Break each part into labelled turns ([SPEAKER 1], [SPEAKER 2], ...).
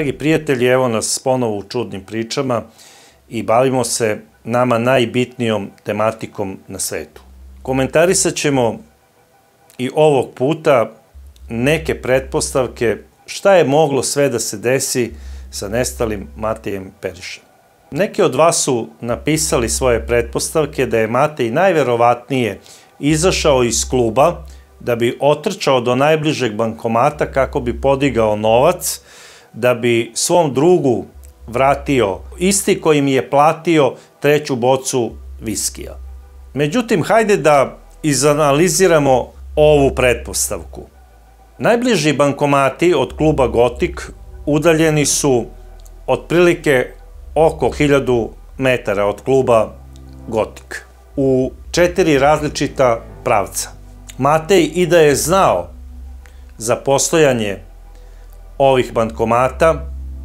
[SPEAKER 1] Dragi prijatelji, evo nas ponovo u čudnim pričama i bavimo se nama najbitnijom tematikom na svetu. Komentarisat ćemo i ovog puta neke pretpostavke šta je moglo sve da se desi sa nestalim Matejem Perišem. Neki od vas su napisali svoje pretpostavke da je Matej najverovatnije izašao iz kluba da bi otrčao do najbližeg bankomata kako bi podigao novac, da bi svom drugu vratio isti koji mi je platio treću bocu viskija. Međutim, hajde da izanaliziramo ovu pretpostavku. Najbliži bankomati od kluba Gotik udaljeni su otprilike oko 1000 metara od kluba Gotik u četiri različita pravca. Matej i da je znao za postojanje ovih bankomata,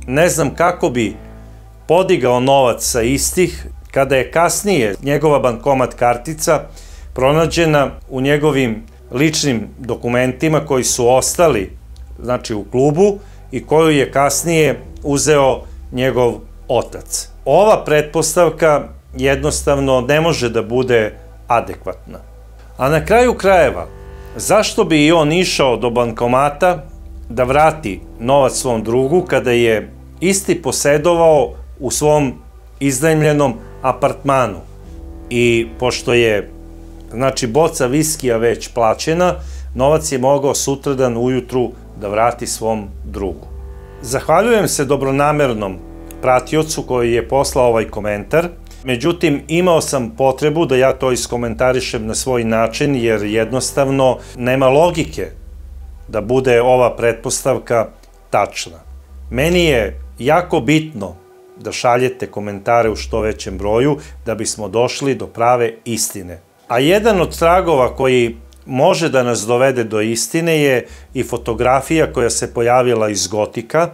[SPEAKER 1] ne znam kako bi podigao novac sa istih kada je kasnije njegova bankomat kartica pronađena u njegovim ličnim dokumentima koji su ostali znači u klubu i koju je kasnije uzeo njegov otac. Ova pretpostavka jednostavno ne može da bude adekvatna. A na kraju krajeva, zašto bi i on išao do bankomata da vrati novac svom drugu kada je isti posedovao u svom iznajmljenom apartmanu i pošto je znači boca viskija već plaćena, novac je mogao sutradan ujutru da vrati svom drugu. Zahvaljujem se dobronamernom pratiocu koji je poslao ovaj komentar, međutim imao sam potrebu da ja to iskomentarišem na svoj način jer jednostavno nema logike da bude ova pretpostavka tačna. Meni je jako bitno da šaljete komentare u što većem broju da bismo došli do prave istine. A jedan od tragova koji može da nas dovede do istine je i fotografija koja se pojavila iz gotika,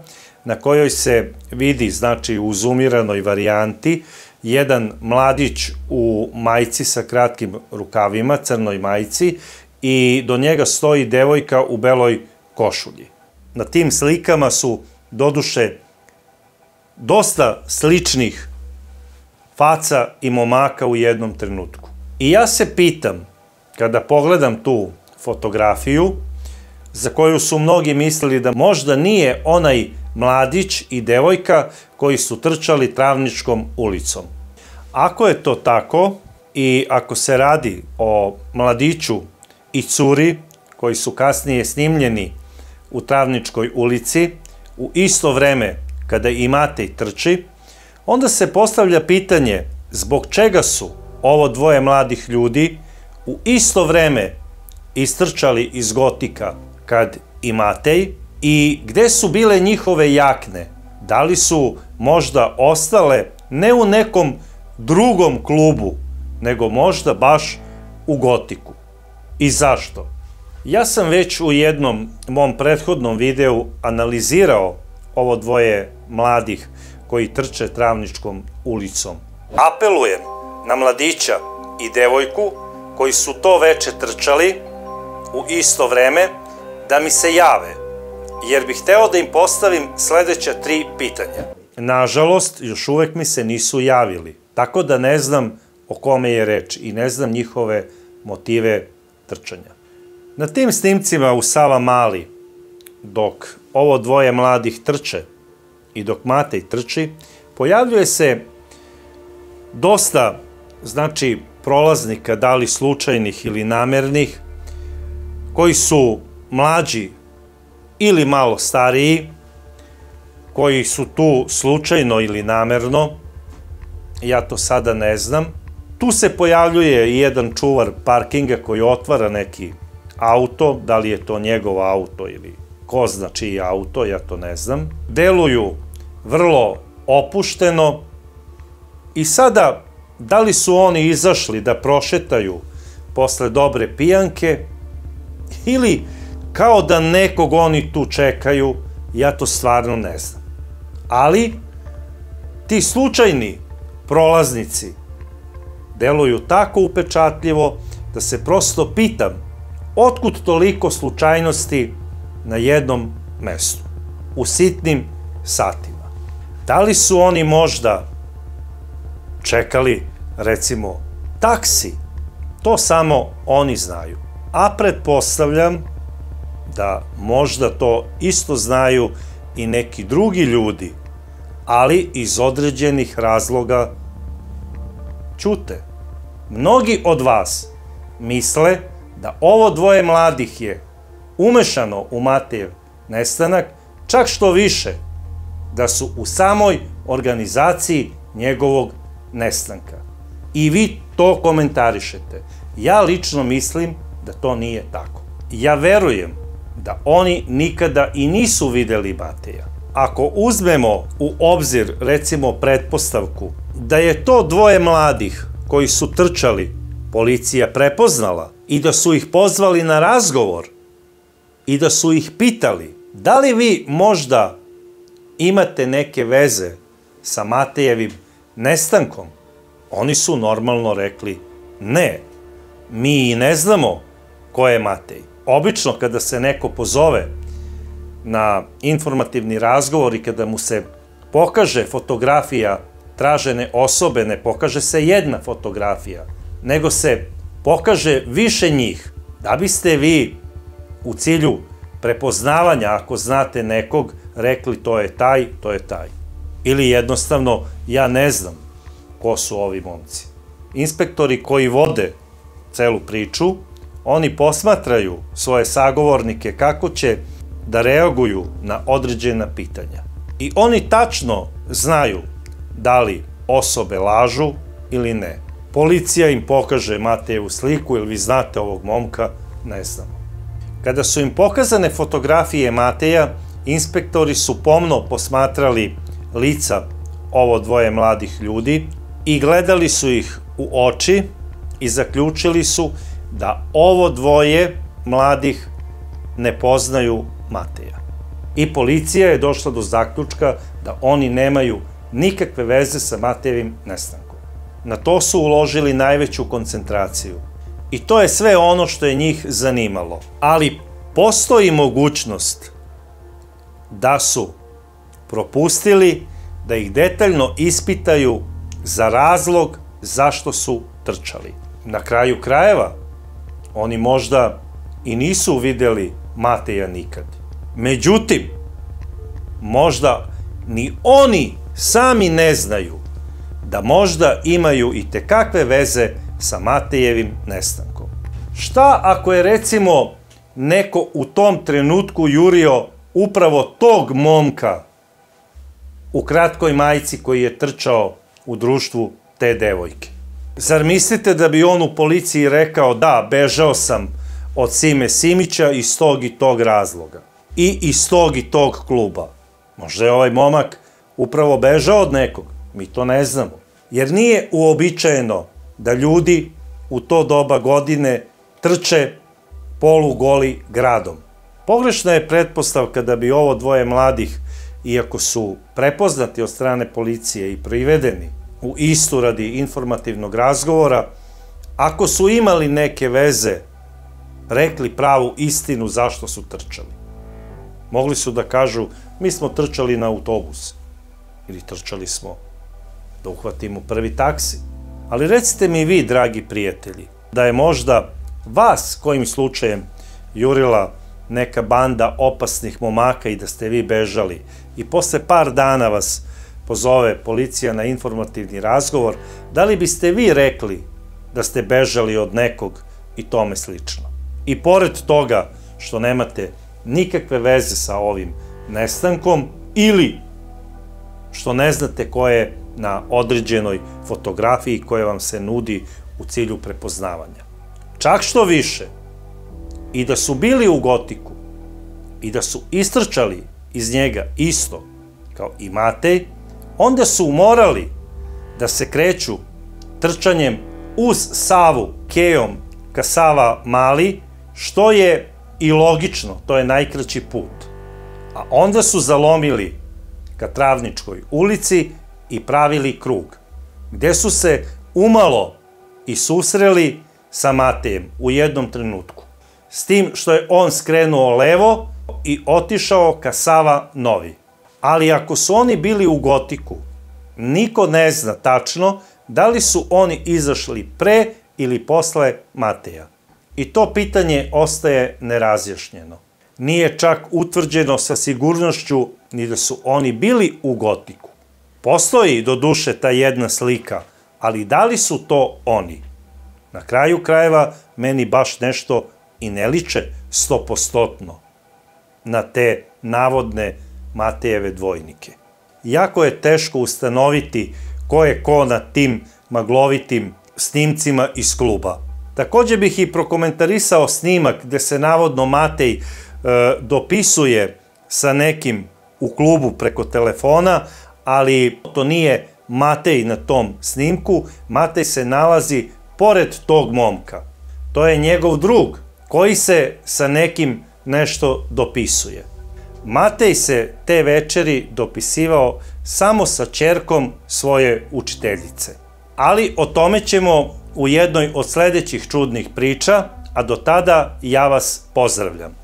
[SPEAKER 1] na kojoj se vidi, znači u zoomiranoj varijanti, jedan mladić u majici sa kratkim rukavima, crnoj majici, i do njega stoji devojka u beloj košulji. Na tim slikama su, doduše, dosta sličnih faca i momaka u jednom trenutku. I ja se pitam, kada pogledam tu fotografiju, za koju su mnogi mislili da možda nije onaj mladić i devojka koji su trčali travničkom ulicom. Ako je to tako i ako se radi o mladiću i curi koji su kasnije snimljeni u travničkoj ulici, u isto vreme kada i trči, onda se postavlja pitanje zbog čega su ovo dvoje mladih ljudi u isto vreme istrčali iz Gotika kad i Matej i gde su bile njihove jakne? Da li su možda ostale ne u nekom drugom klubu, nego možda baš u Gotiku? I zašto? Ja sam već u jednom mom prethodnom videu analizirao ovo dvoje mladih koji trče travničkom ulicom. Apelujem na mladića i devojku koji su to veče trčali u isto vreme da mi se jave, jer bih hteo da im postavim sledeća tri pitanja. Nažalost, još uvek mi se nisu javili, tako da ne znam o kome je reč i ne znam njihove motive trčanja. Na tim snimcima u Sava Mali, dok ovo dvoje mladih trče i dok Matej trči, pojavljuje se dosta, znači, prolaznika, da li slučajnih ili namernih, koji su mlađi ili malo stariji, koji su tu slučajno ili namerno, ja to sada ne znam. Tu se pojavljuje i jedan čuvar parkinga koji otvara neki auto, da li je to njegov auto ili ko zna čiji auto, ja to ne znam. Deluju vrlo opušteno i sada da li su oni izašli da prošetaju posle dobre pijanke ili kao da nekog oni tu čekaju, ja to stvarno ne znam. Ali, ti slučajni prolaznici deluju tako upečatljivo da se prosto pitam otkud toliko slučajnosti na jednom mestu, u sitnim satima. Da li su oni možda čekali, recimo, taksi? To samo oni znaju. A pretpostavljam da možda to isto znaju i neki drugi ljudi, ali iz određenih razloga čute. Mnogi od vas misle da ovo dvoje mladih je umešano u Matejev nestanak, čak što više, da su u samoj organizaciji njegovog nestanka. I vi to komentarišete. Ja lično mislim da to nije tako. Ja verujem da oni nikada i nisu videli Mateja. Ako uzmemo u obzir, recimo, pretpostavku da je to dvoje mladih koji su trčali, policija prepoznala i da su ih pozvali na razgovor i da su ih pitali da li vi možda imate neke veze sa Matejevim nestankom, oni su normalno rekli ne, mi i ne znamo ko je Matej. Obično kada se neko pozove na informativni razgovor i kada mu se pokaže fotografija tražene osobe, ne pokaže se jedna fotografija, nego se pokaže više njih, da biste vi u cilju prepoznavanja, ako znate nekog, rekli to je taj, to je taj. Ili jednostavno, ja ne znam ko su ovi momci. Inspektori koji vode celu priču, oni posmatraju svoje sagovornike kako će da reaguju na određena pitanja. I oni tačno znaju da li osobe lažu ili ne. Policija im pokaže Matejevu sliku ili vi znate ovog momka, ne znamo. Kada su im pokazane fotografije Mateja, inspektori su pomno posmatrali lica ovo dvoje mladih ljudi i gledali su ih u oči i zaključili su da ovo dvoje mladih ne poznaju Mateja. I policija je došla do zaključka da oni nemaju nikakve veze sa Matejevim nestankom. Na to su uložili najveću koncentraciju. I to je sve ono što je njih zanimalo. Ali postoji mogućnost da su propustili da ih detaljno ispitaju za razlog zašto su trčali. Na kraju krajeva, oni možda i nisu videli Mateja nikad. Međutim, možda ni oni sami ne znaju da možda imaju i tekakve veze sa Matejevim nestankom. Šta ako je recimo neko u tom trenutku jurio upravo tog momka u kratkoj majici koji je trčao u društvu te devojke? Zar mislite da bi on u policiji rekao da, bežao sam od Sime Simića iz tog i tog razloga i iz tog i tog kluba? Možda je ovaj momak upravo bežao od nekog, mi to ne znamo. Jer nije uobičajeno da ljudi u to doba godine trče polugoli gradom. Pogrešna je pretpostavka da bi ovo dvoje mladih, iako su prepoznati od strane policije i privedeni u istu radi informativnog razgovora, ako su imali neke veze, rekli pravu istinu zašto su trčali. Mogli su da kažu, mi smo trčali na autobus ili trčali smo da uhvatimo prvi taksi. Ali recite mi vi, dragi prijatelji, da je možda vas kojim slučajem jurila neka banda opasnih momaka i da ste vi bežali i posle par dana vas pozove policija na informativni razgovor, da li biste vi rekli da ste bežali od nekog i tome slično? I pored toga što nemate nikakve veze sa ovim nestankom ili što ne znate ko je na određenoj fotografiji koja vam se nudi u cilju prepoznavanja. Čak što više, i da su bili u gotiku, i da su istrčali iz njega isto kao i Matej, onda su morali da se kreću trčanjem uz Savu, Kejom, ka Sava Mali, što je i logično, to je najkraći put. A onda su zalomili ka Travničkoj ulici i pravili krug, gde su se umalo i susreli sa Matejem u jednom trenutku. S tim što je on skrenuo levo i otišao ka Sava Novi. Ali ako su oni bili u gotiku, niko ne zna tačno da li su oni izašli pre ili posle Mateja. I to pitanje ostaje nerazjašnjeno. Nije čak utvrđeno sa sigurnošću ni da su oni bili u gotiku. Postoji do duše ta jedna slika, ali da li su to oni? Na kraju krajeva meni baš nešto i ne liče stopostotno na te navodne Matejeve dvojnike. Jako je teško ustanoviti ko je ko na tim maglovitim snimcima iz kluba. Takođe bih i prokomentarisao snimak gde se navodno Matej dopisuje sa nekim u klubu preko telefona, ali to nije Matej na tom snimku. Matej se nalazi pored tog momka. To je njegov drug koji se sa nekim nešto dopisuje. Matej se te večeri dopisivao samo sa čerkom svoje učiteljice. Ali o tome ćemo u jednoj od sledećih čudnih priča, a do tada ja vas pozdravljam.